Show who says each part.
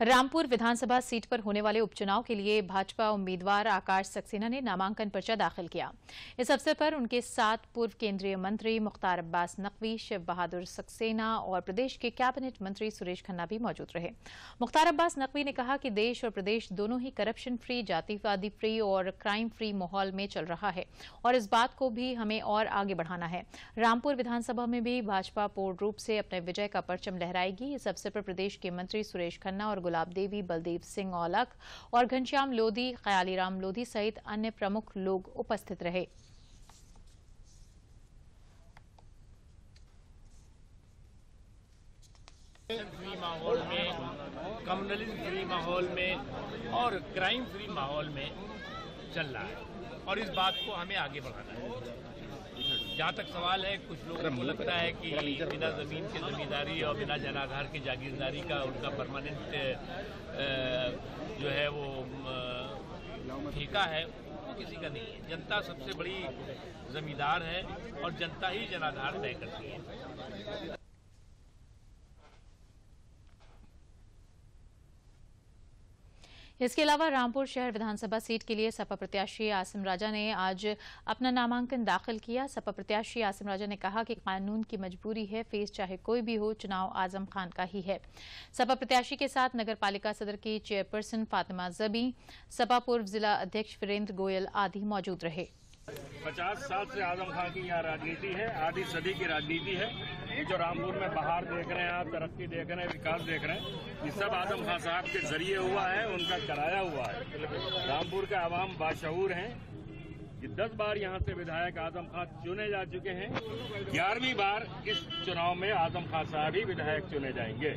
Speaker 1: रामपुर विधानसभा seat पर होने वाले उपचुनाव के लिए भाजपा उम्मीदवार आकाश सक्सेना ने नामांकन पर्चा दाखिल किया। इस अवसर पर उनके साथ पूर्व केंद्रीय मंत्री मुख्तार अब्बास नकवी, शिव बहादुर सक्सेना और प्रदेश के कैबिनेट मंत्री सुरेश खन्ना भी मौजूद रहे। मुख्तार अब्बास नकवी ने कहा कि देश और प्रदेश दोनों ही करप्शन फ्री जातिवादी फ्री और क्राइम फ्री माहौल में चल रहा है और इस बात को भी हमें और आगे बढ़ाना है। रामपुर विधानसभा में भी भाजपा पूर्ण रूप से अपने विजय का परचम लहराएगी। इस अवसर पर प्रदेश के मंत्री सुरेश खन्ना और गुलाब देवी, बलदेव सिंह औलख और घनश्याम लोधी, खयालीराम लोधी सहित अन्य प्रमुख लोग उपस्थित रहे।
Speaker 2: फ्री माहौल में, कम्युनलिज्म फ्री माहौल में और क्राइम फ्री माहौल में चल रहा है और इस बात को हमें आगे बढ़ाना है। जहाँ तक सवाल है कुछ लोगों को लगता है कि बिना ज़मीन के जमींदारी और बिना जनाधार के जागीरदारी का उनका परमानेंट जो है वो ठेका है वो किसी का नहीं है। जनता सबसे बड़ी जमींदार है और जनता ही जनाधार तय करती है।
Speaker 1: इसके अलावा रामपुर शहर विधानसभा सीट के लिए सपा प्रत्याशी आसिम राजा ने आज अपना नामांकन दाखिल किया। सपा प्रत्याशी आसिम राजा ने कहा कि कानून की मजबूरी है, फेस चाहे कोई भी हो, चुनाव आज़म खान का ही है। सपा प्रत्याशी के साथ नगर पालिका सदर की चेयरपर्सन फातिमा जबी, सपा पूर्व जिला अध्यक्ष वीरेंद्र गोयल आदि मौजूद रहे।
Speaker 3: पचास साल से आज़म खान की यहाँ राजनीति है, आधी सदी की राजनीति है। जो रामपुर में बाहर देख रहे हैं, आप तरक्की देख रहे हैं, विकास देख रहे हैं, ये सब आज़म खान साहब के ज़रिए हुआ है, उनका कराया हुआ है। रामपुर के आवाम बाशूर हैं। ये दस बार यहाँ से विधायक आज़म खान चुने जा चुके हैं। ग्यारहवीं बार इस चुनाव में आज़म खान साहब ही विधायक चुने जाएँगे।